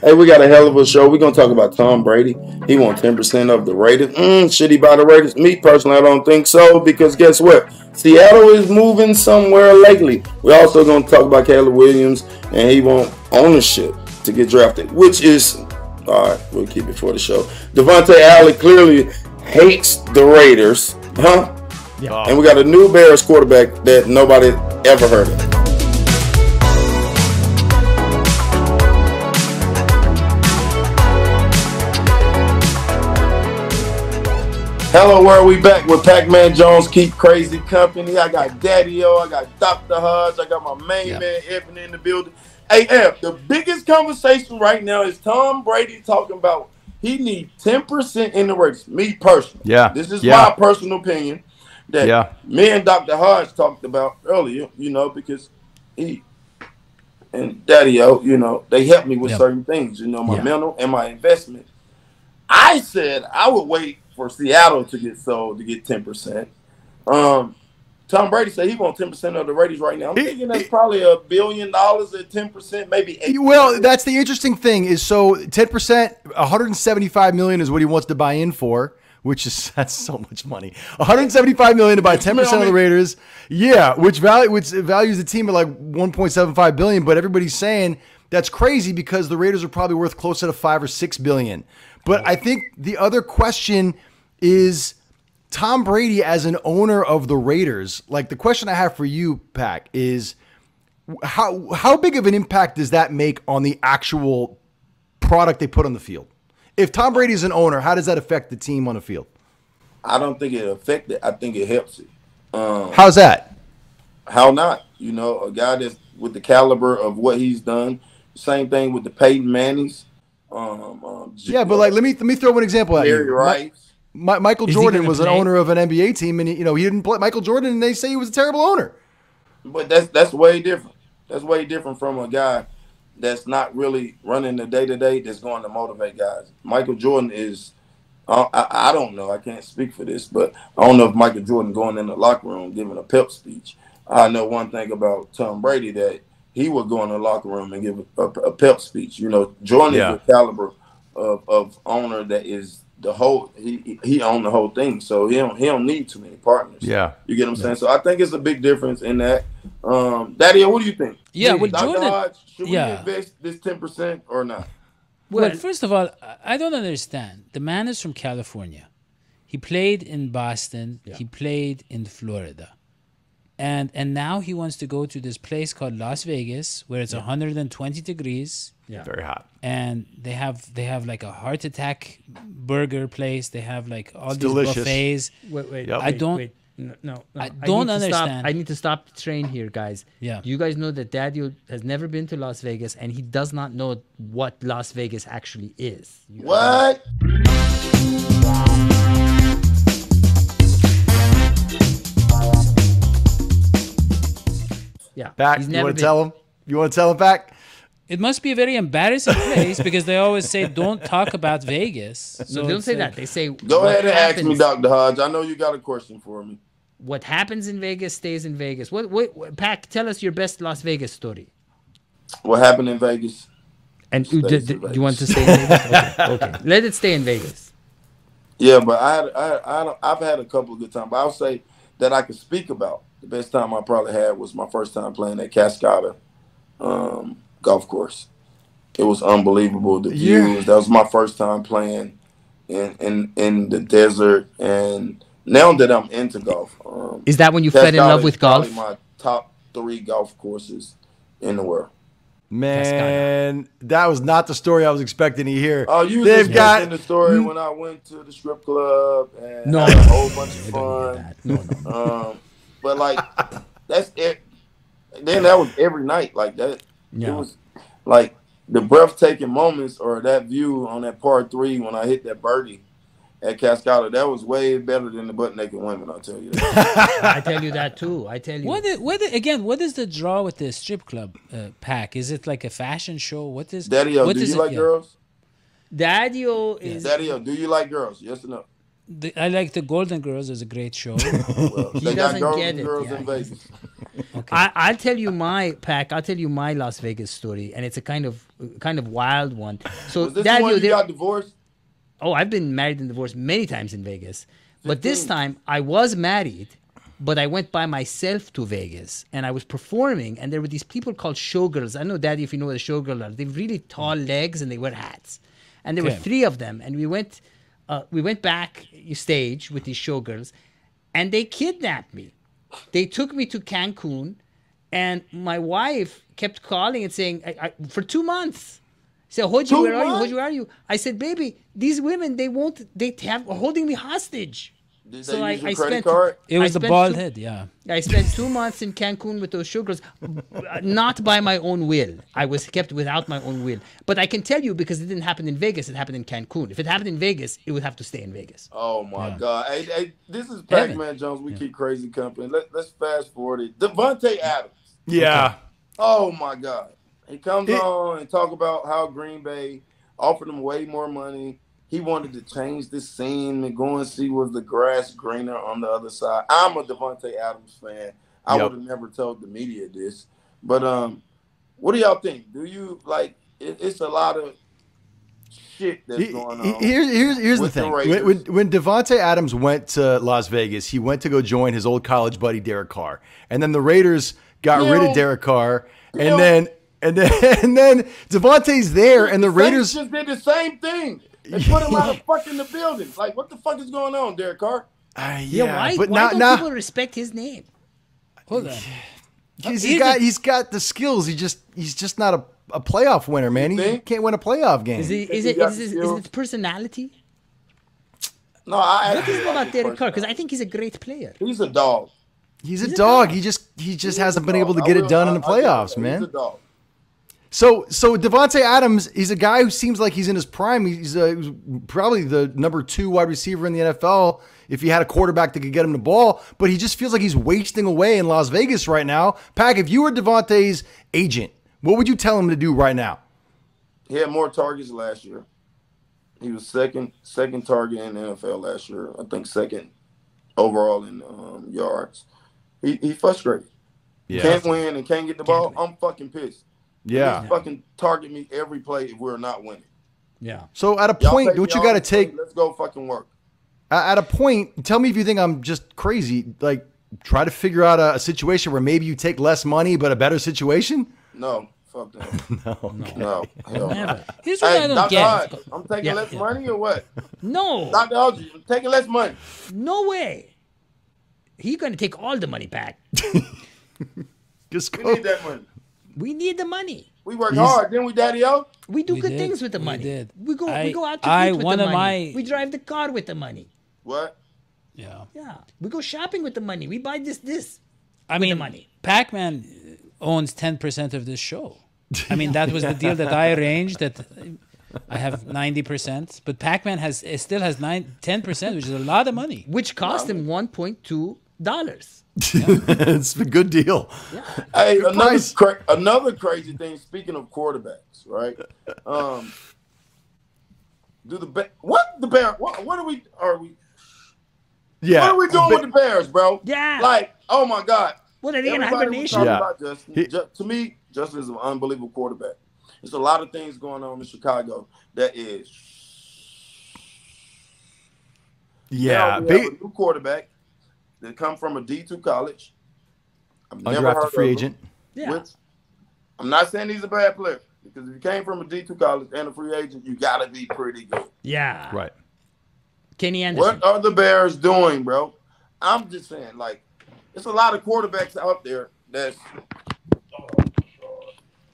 Hey, we got a hell of a show. We're gonna talk about Tom Brady. He won 10% of the Raiders. Mm, should he buy the Raiders? Me personally, I don't think so because guess what? Seattle is moving somewhere lately. We're also gonna talk about Caleb Williams and he want ownership to get drafted, which is all right. We'll keep it for the show. Davante Allen clearly hates the Raiders, huh? Yeah. And we got a new Bears quarterback that nobody ever heard of. Hello, where we back with Pac-Man Jones Keep Crazy Company? I got Daddy O, I got Dr. Hodge, I got my main Yeah. man Evan in the building. Hey, Ev, the biggest conversation right now is Tom Brady talking about he needs 10% in the race. Me personally. Yeah. This is Yeah. my personal opinion that Yeah. me and Dr. Hodge talked about earlier, you know, because he and Daddy O, you know, they helped me with Yeah. certain things, you know, my mental and my investment. I said I would wait for Seattle to get sold to get 10%. Um, Tom Brady said he wants 10% of the Raiders right now. I'm thinking that's probably a billion dollars at 10%, maybe eight. Well, that's the interesting thing is so 10%, 175 million is what he wants to buy in for, which is that's so much money. 175 million to buy 10% of the Raiders. Yeah, which value which values the team at like 1.75 billion, but everybody's saying that's crazy because the Raiders are probably worth closer to 5 or 6 billion. But I think the other question is Tom Brady as an owner of the Raiders. Like the question I have for you, Pack, is how how big of an impact does that make on the actual product they put on the field? If Tom Brady's an owner, how does that affect the team on the field? I don't think it affected. I think it helps it. Um, How's that? how not? You know, a guy that's with the caliber of what he's done. Same thing with the Peyton Mannings. Um, um, Yeah, but like let me let me throw an example at you. Right. Rice. Mi- Michael Is Jordan gonna was an owner of an NBA team, and he, you know he didn't play. Michael Jordan, and they say he was a terrible owner. But that's that's way different. That's way different from a guy that's not really running the day to day. That's going to motivate guys. Michael Jordan is. Uh, I, I don't know. I can't speak for this, but I don't know if Michael Jordan going in the locker room giving a pep speech. I know one thing about Tom Brady that he would go in the locker room and give a, a pep speech. You know, Jordan Yeah. is the caliber of, of owner that is the whole. He he owned the whole thing, so he don't he don't need too many partners. Yeah. You get what I'm saying? So I think it's a big difference in that. Um, Daddy, what do you think? Yeah, well, Dr. Jordan- Hodge, should yeah. we invest this 10% or not? Well, first of all, I- I don't understand. The man is from California. He played in Boston. He played in Florida. And and now he wants to go to this place called Las Vegas where it's 120 degrees Yeah. Very hot. and they have they have like a heart attack burger place. They have like all It's these delicious. buffets. Wait, wait. Yep. I don't- Wait. No, no, no. I don't to stop- understand. I need to stop the train here, guys. Yeah. You guys know that Daddy has never been to Las Vegas, and he does not know what Las Vegas actually is. You- What? Yeah. Back. He's You want to tell him? You want to tell him back? It must be a very embarrassing place because they always say don't talk about Vegas. No, So they don't say like- that. They say Go ahead and ask me, Dr. Hodge. I know you got a question for me. What happens in Vegas stays in Vegas. What? What? what Pac, tell us your best Las Vegas story. What happened in Vegas? And you, d- in d- you want to Vegas. stay in Vegas? Okay. okay. Let it stay in Vegas. Yeah, but I, I, I don't- I've had a couple of good times. But I'll say that I could speak about. The best time I probably had was my first time playing at Cascata um, golf course. It was unbelievable. The Yeah. views. That was my first time playing in in, in the desert. And now that I'm into golf, um, Is that when you fell in love is with probably golf? My top three golf courses in the world. Man, that was not the story I was expecting to hear. Oh, you They've just got in the story when I went to the strip club and No. had a whole bunch of fun. hear. No, no. Um, but like that's it. Then that was every night like that. Yeah. It was like the breathtaking moments or that view on that par three when I hit that birdie at Cascata. That was way better than the butt naked women. I'll tell you that. I tell you that too. I tell you. What, is, what is, again? What is the draw with the strip club uh, pack? Is it like a fashion show? What is? Daddy, O, what do is you it? like Yeah. girls? Daddy-o is Daddy, O, do you like girls? Yes or no? The- I like the Golden Girls. is a great show. Well, He they doesn't girls get it, girls yeah. in Vegas. Okay. I, I'll tell you my pack. I'll tell you my Las Vegas story, and it's a kind of kind of wild one. So Was this that the one year you got divorced? Oh, I've been married and divorced many times in Vegas. But this time I was married, but I went by myself to Vegas and I was performing and there were these people called showgirls. I know daddy if you know what a showgirl are. They've really tall legs and they wear hats. And there were three of them and we went uh, we went back stage with these showgirls and they kidnapped me. They took me to Cancun and my wife kept calling and saying I, I, for 2 months so Hoji, Two where are you? Hoji, where are you? I said, baby, these women, they won't, they have holding me hostage. Did So they I- use your I credit spent- card? it was the bald two- head. Yeah. I spent two months in Cancun with those sugars, uh, not by my own will. I was kept without my own will. But I can tell you because it didn't happen in Vegas, it happened in Cancun. If it happened in Vegas, it would have to stay in Vegas. Oh my Yeah. God! Hey, hey, this is Evan. Pac-Man Jones. We keep crazy company. Let, let's fast forward it. Davante Adams. Yeah. Oh my God! He comes It- on and talk about how Green Bay offered him way more money. He wanted to change the scene and go and see was the grass greener on the other side. I'm a Davante Adams fan. I Yep. would have never told the media this, but um, what do y'all think? Do you like? It, it's a lot of shit that's going on. Here's here's here's the with the thing. when, when when Davante Adams went to Las Vegas, he went to go join his old college buddy Derek Carr, and then the Raiders got rid Yo. of Derek Carr, and Yo. then and then and then Davante's there, and the Raiders. just did the same thing. They put him out of fucking the building. Like, what the fuck is going on, Derek Carr? Uh, Yeah, yeah, why, but why now don't now people respect his name? Hold on. he's Here's got the- he's got the skills. He just he's just not a, a playoff winner, man. He think? can't win a playoff game. Is it, think is he it, got is the it, is skills? it personality? No, I What is it about Derek Carr? Because I think he's a great player. he's a dog. he's a he's a dog. dog. He just he just He's hasn't a been able to get I it will- done in I- the I get playoffs, man. He's a dog. So so Davante Adams, he's a guy who seems like he's in his prime. He's, uh, he was probably the number two wide receiver in the NFL if he had a quarterback that could get him the ball. But he just feels like he's wasting away in Las Vegas right now. Pack, if you were Davante's agent, what would you tell him to do right now? He had more targets last year. He was second second target in the NFL last year. I think second overall in um, yards. He he frustrated. Can't win and can't get the ball. I'm fucking pissed. Yeah. Just fucking target me every play if we're not winning. Yeah. So at a point, take don't you got to take Let's go fucking work. at a point? Tell me if you think I'm just crazy. Like try to figure out a, a situation where maybe you take less money but a better situation. No, fuck that. No, No, hell no. Never. Here's what I don't Dr. get. Hodge, I'm taking Yeah, less yeah. money or what? No. Dr. Hodge, I'm taking less money. No way. He's going to take all the money back. just go. We go. need that money. We need the money. We work He's- hard, didn't we, Daddy O? We do We good did. things with the We money. did. We go I- we go out to I- eat with one the of money. my- We drive the car with the money. What? Yeah. Yeah. We go shopping with the money. We buy this this. I the mean, money. Pac-Man owns 10% of this show. I mean, that was the deal that I arranged that I have 90%, but Pac-Man has it still has 9 10%, which is a lot of money. Which cost him one point two dollars. it's a good deal. Hey, another cra- another crazy thing. Speaking of quarterbacks, right? Um, do the ba- what the bear? What, what are we? Are we? Yeah. What are we doing But- with the Bears, bro? Yeah. Like, oh my god. What are they in Everybody was hibernation? Yeah. about Justin. He- Ju- to me, Justin is an unbelievable quarterback. There's a lot of things going on in Chicago that is. Yeah. Now we ba- have a new quarterback that come from a D two college. I've oh, never undrafted heard free of him. agent. Yeah. Which I'm not saying he's a bad player because if you came from a D two college and a free agent, you got to be pretty good. Yeah. Right. Kenny Anderson. What are the Bears doing, bro? I'm just saying, like, there's a lot of quarterbacks out there that's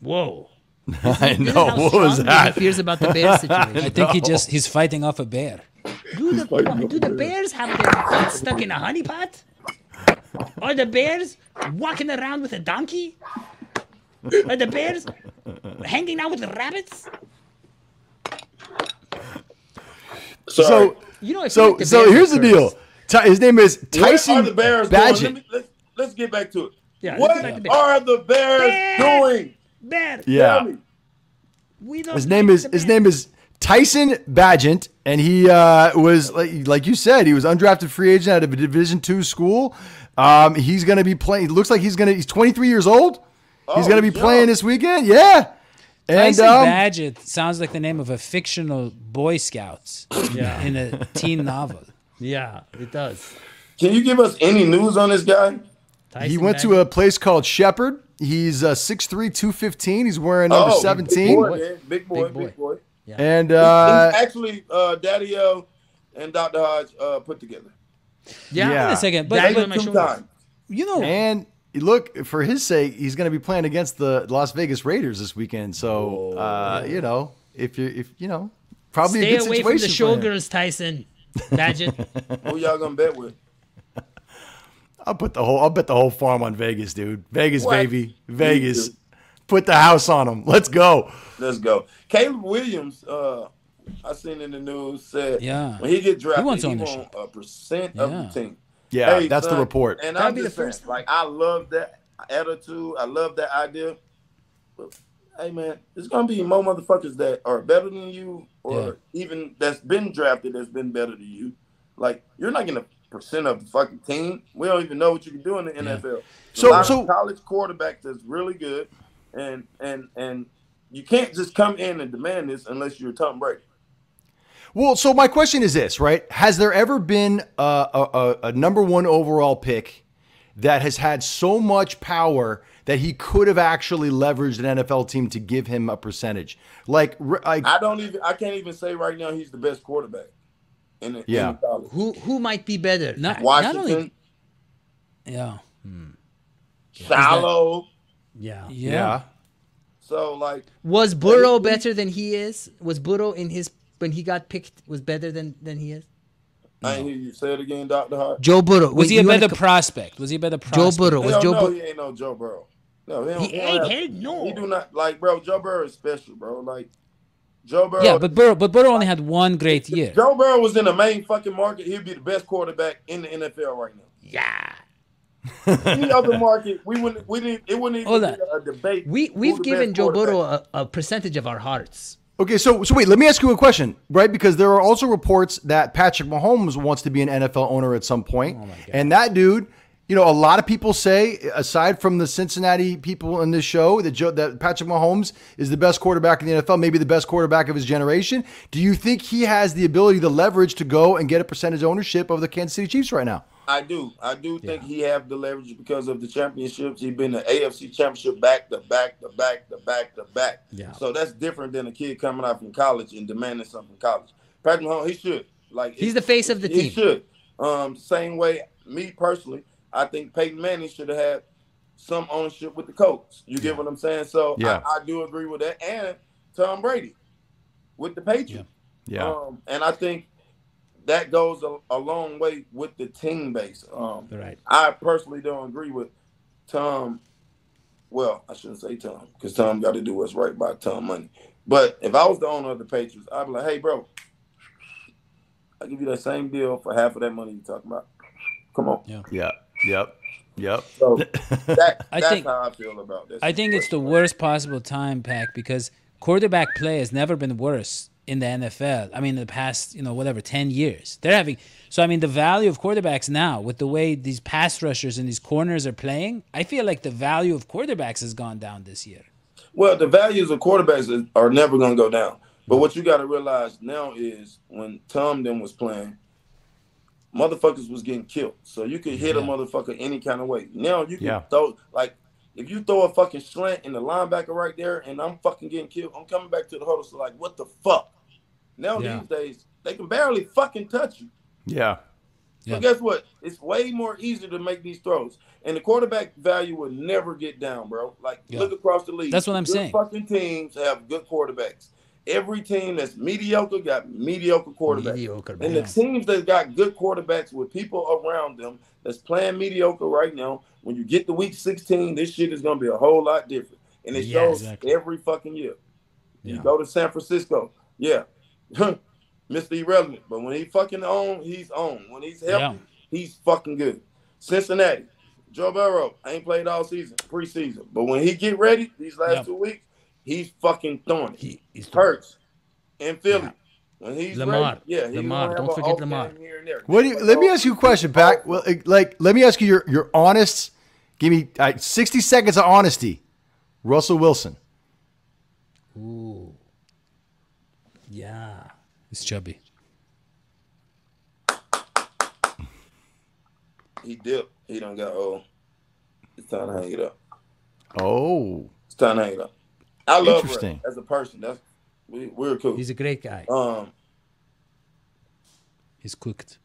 Whoa. I know. What was that? He fears about the Bears I situation. think he just he's fighting off a bear. Do the, do the Bears have their feet stuck in a honey pot? Are the Bears walking around with a donkey? Are the Bears hanging out with the rabbits? sorry. So You know, so like so here's the deal. cursed. His name is what Tyson are the Bears doing? Bagent. Let me, let's, let's get back to it. Yeah, what get back to Bears. are the Bears Bears! doing? Bears. Yeah. We don't His name is his name is Tyson Bagent, and he uh, was like, like you said, he was undrafted free agent out of a Division two school. Um, he's going to be playing. It looks like he's going to. He's 23 years old. he's Oh, going to be he's playing young. this weekend. Yeah. And Tyson um, Bagent sounds like the name of a fictional Boy Scouts Yeah. in a teen novel. Yeah, it does. Can you give us any news on this guy? he went to a place called Shepherd. He's uh, 6'3", 215. He's wearing number Oh, 17. Big boy, man. Big boy, Big boy. big boy. And He's uh, actually uh, Daddy L and Dr. Hodge uh, put together. Yeah. Yeah. Wait a second, but, Daddy but my Two times. you know, and look for his sake, he's going to be playing against the Las Vegas Raiders this weekend. So uh, you know, if you if you know, probably Stay a good away from the situation for him. showgirls, Tyson. Bagent. Who y'all gonna bet with? I'll put the whole I'll bet the whole farm on Vegas, dude. Vegas, What? baby, Vegas. Too. Put the house on him. Let's go. Let's go. Caleb Williams, uh, I seen in the news said Yeah. when he get drafted, He wants he, ownership. want a percent of Yeah. the team. Yeah, Hey, that's the report. And That'd I'm be just the saying, first- like I love that attitude. I love that idea. But hey man, there's gonna be more motherfuckers that are better than you, or even that's been drafted that's been better than you. Like you're not gonna percent of the fucking team. We don't even know what you can do in the NFL. So- a lot so- of college quarterback that's really good, and and and you can't just come in and demand this unless you're Tom Brady. Well, so my question is this, right? Has there ever been a, a, a, a number one overall pick that has had so much power that he could have actually leveraged an NFL team to give him a percentage? Like, r- like I don't even. I can't even say right now he's the best quarterback in the Yeah. in college. who who might be better? not, not Washington, only, yeah, hmm. Shallow. Yeah. yeah, yeah. So like, Was Burrow he- better than he is? Was Burrow in his when he got picked was better than than he is? I ain't hear you say it again, Doctor Hart. Joe Burrow. Was Wait, he a better co- prospect? Was he a better Joe? Burrow was Hell Joe. no, Bur- he ain't no Joe Burrow. No, he, he he ain't. have- no. He do not like, bro. Joe Burrow is special, bro. Like Joe Burrow. Yeah, but Burrow, but Burrow only had one great year. Joe Burrow was in the main fucking market, he'd be the best quarterback in the NFL right now. Yeah. Any other market, we wouldn't. We didn't. It wouldn't even Hold be on. a debate. We we've given Joe quarterback. Burrow a, a percentage of our hearts. Okay, so so wait, let me ask you a question, right? Because there are also reports that Patrick Mahomes wants to be an NFL owner at some point, oh and that dude, you know, a lot of people say, aside from the Cincinnati people in this show, that Joe, that Patrick Mahomes is the best quarterback in the NFL, maybe the best quarterback of his generation. Do you think he has the ability, the leverage to go and get a percentage ownership of the Kansas City Chiefs right now? I do. I do think he have the leverage because of the championships. He been the AFC championship back to back to back to back to back. Yeah. So that's different than a kid coming out from college and demanding something from college. Patrick Mahomes, he should. Like He's the face of the he team. He should. Um, same way, me personally, I think Peyton Manning should have had some ownership with the Colts. You get what I'm saying? So Yeah. I, I do agree with that. And Tom Brady with the Patriots. Yeah, Um, and I think that goes a, a long way with the team base. Um, Right. I personally don't agree with Tom. Well, I shouldn't say Tom because Tom got to do what's right by Tom money. But if I was the owner of the Patriots, I'd be like, "Hey, bro, I'll give you that same deal for half of that money you're talking about. Come on." yeah, Yeah. yep, yep. So that, I that's think- how I feel about this. I think it's the worst possible time, Pack, because quarterback play has never been worse in the NFL. I mean, in the past, you know, whatever, 10 years. They're having, so I mean, the value of quarterbacks now, with the way these pass rushers and these corners are playing, I feel like the value of quarterbacks has gone down this year. Well, the values of quarterbacks are never going to go down. But what you got to realize now is when Tom then was playing, motherfuckers was getting killed. So you could hit a motherfucker any kind of way. Now you can Yeah. throw like if you throw a fucking slant in the linebacker right there and I'm fucking getting killed, I'm coming back to the huddle. So like, what the fuck? Now Yeah. these days they can barely fucking touch you. Yeah, So Yeah. guess what? It's way more easier to make these throws, and the quarterback value will never get down, bro. Like Yeah. look across the league. That's what I'm good saying. Fucking teams have good quarterbacks. Every team that's mediocre got mediocre quarterbacks. Mediocre, And the teams that got good quarterbacks with people around them that's playing mediocre right now, when you get to week 16, this shit is gonna be a whole lot different. And it Yeah, shows exactly. every fucking year. You go to San Francisco, yeah. Mr. Irrelevant. But when he fucking on, he's on. When he's healthy, Yeah. he's fucking good. Cincinnati, Joe Burrow ain't played all season, preseason. But when he get ready, these last Yeah. two weeks, he's fucking throwing it. He, he's Hurts in Philly. When he's Lamar. ready, yeah, he Lamar. Don't have forget off Lamar. Here and there. What do you, let me ask you a question, Pac. Well, like- like, let me ask you your your honest. Give me uh, sixty seconds of honesty. Russell Wilson. Ooh. Yeah. he's chubby. He dipped. He done got old. It's time to hang it up. Oh, It's time to hang it up. I love Interesting. Ray as a person. That's we, we're cool. He's a great guy. um, He's cooked.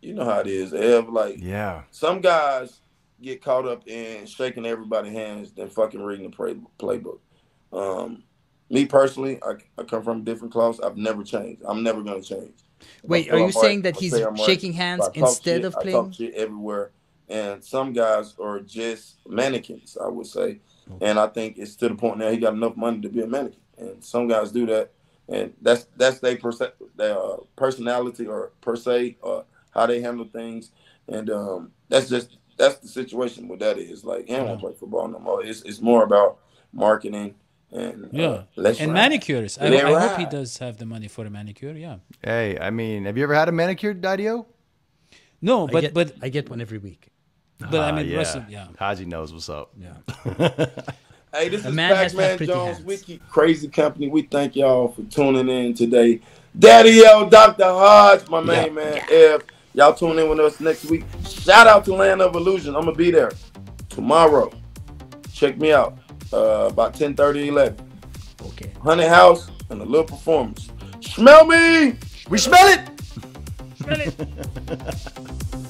you know how it is. Ev, like yeah. some guys get caught up in shaking everybody's hands than fucking reading the play, playbook. Um, me personally, I, I come from a different class. I've never changed. I'm never gonna change. Wait, are you I'm saying right, that he's say I'm right. shaking hands instead shit, of I playing? talk shit everywhere. And some guys are just mannequins, I would say. And I think it's to the point now he got enough money to be a mannequin. And some guys do that, and that's that's their perse- their uh, personality or per se, or how they handle things. And um, that's just that's the situation. What that is like, he don't want to play football no more. It's it's more about marketing and uh, Yeah. let's and ride. manicures. I, I hope he does have the money for a manicure. Yeah. Hey, I mean, have you ever had a manicured, Didio? No, I but get, but I get one every week. But I Ah, mean, yeah. Russell. Yeah. Haji knows what's up. Yeah. Hey, this A is man has Pac-Man Jones. hands. We keep crazy company. We thank y'all for tuning in today. Daddy L, Dr. Hodge, my main man, F. Y'all tune in with us next week. Shout out to Land of Illusion. I'm gonna be there tomorrow. Check me out. Uh, about 10 30, 11. Okay. Honey House and a little performance. Smell me! We smell it. Smell it.